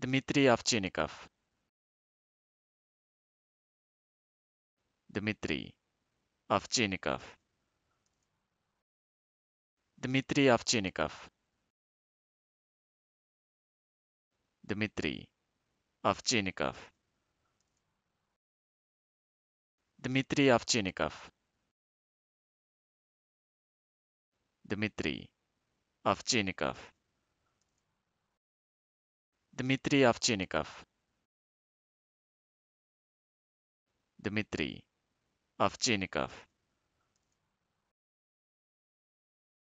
Dmitry Avchinikov. Dmitry Avchinikov. Dmitry Avchinikov. Dmitry Avchinikov. Dmitry Avchinikov. Dmitry Avchinikov. Dmitry Ovchinnikov Dmitry Ovchinnikov